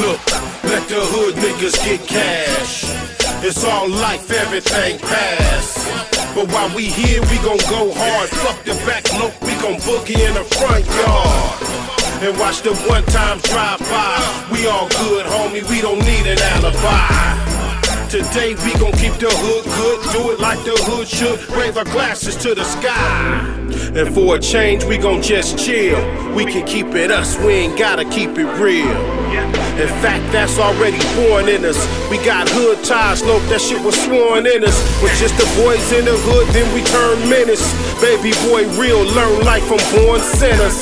Look, let the hood niggas get cash. It's all life, everything pass. But while we here, we gon' go hard. Fuck the back, look, we gon' boogie in the front yard. And watch the one time drive by. We all good, homie, we don't need an alibi. Today we gon' keep the hood good, do it like the hood should. Raise our glasses to the sky. And for a change, we gon' just chill. We can keep it us, we ain't gotta keep it real. In fact, that's already born in us. We got hood ties, nope, that shit was sworn in us. Was just the boys in the hood, then we turn menace. Baby boy, real, learn life from born sinners.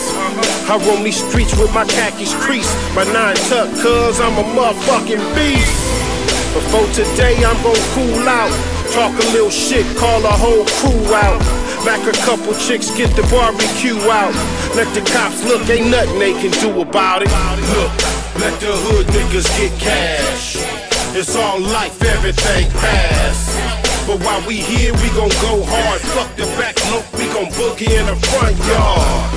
I roam these streets with my khakis creased, my nine tuck, cuz I'm a motherfucking beast. Before today, I'm gon' cool out. Talk a little shit, call a whole crew out. Back a couple chicks, get the barbecue out. Let the cops look, ain't nothing they can do about it. Look, let the hood niggas get cash. It's all life, everything pass. But while we here, we gon' go hard. Fuck the back, look, we gon' boogie in the front yard.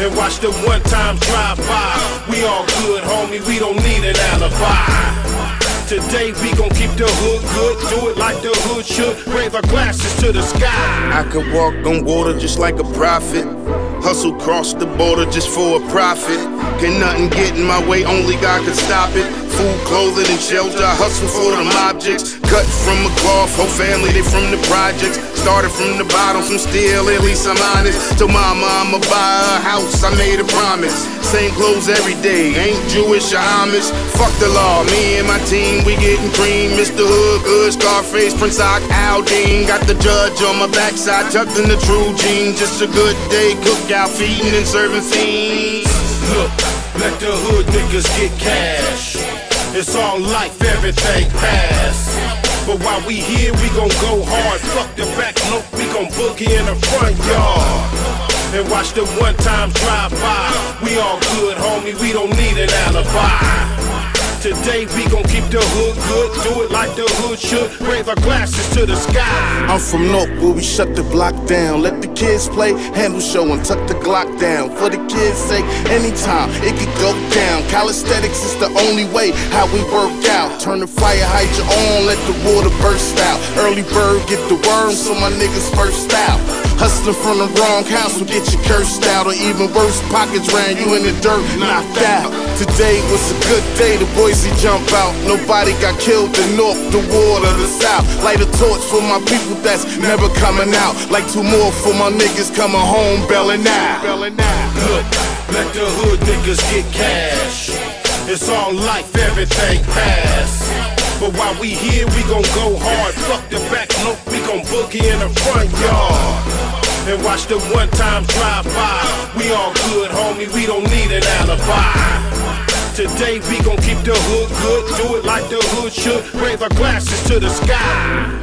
And watch the one time drive by. We all good, homie, we don't need an alibi. Today we gon' keep the hood good, do it like the hood should. Raise our glasses to the sky. I could walk on water just like a prophet. Hustle cross the border just for a profit. Can nothing get in my way, only God can stop it. Food, clothing, and shelter. I hustle for them objects. Cut from a cloth, whole family, they from the projects. Started from the bottom, from still, at least I'm honest. Told mama I'ma buy a house, I made a promise. Same clothes every day, ain't Jewish or Amish. Fuck the law, me and my team, we getting cream. Mr. Hood, good, Scarface, Prince Ock, Aldine. Got the judge on my backside, tucked in the true jeans. Just a good day, cookout, feeding and serving fiends. Look, let the hood niggas get cash. It's all life, everything pass. But while we here, we gon' go hard. Fuck the back, look, we gon' boogie in the front yard. And watch the one time drive by. We all good, homie, we don't need an alibi. Today we gon' keep the hood good, do it like the hood should. Raise our glasses to the sky. I'm from North where we shut the block down. Let the kids play, handle show and tuck the Glock down. For the kids' sake, anytime it could go down. Calisthenics is the only way how we work out. Turn the fire hydrant on, let the water burst out. Early bird get the worm, so my niggas first out. Hustling from the wrong house will get you cursed out, or even worse, pockets ran you in the dirt, knocked out. Today was a good day, the Boise jump out. Nobody got killed, the north, the water, the south. Light a torch for my people that's never coming out. Like two more for my niggas coming home, belling out. Look, let the hood niggas get cash. It's all life, everything pass. But while we here, we gon' go hard. Fuck the back, look, we gon' boogie in the front yard. And watch the one time drive by. We all good, homie, we don't need an alibi. Today we gon' keep the hood good, do it like the hood should. Raise our glasses to the sky.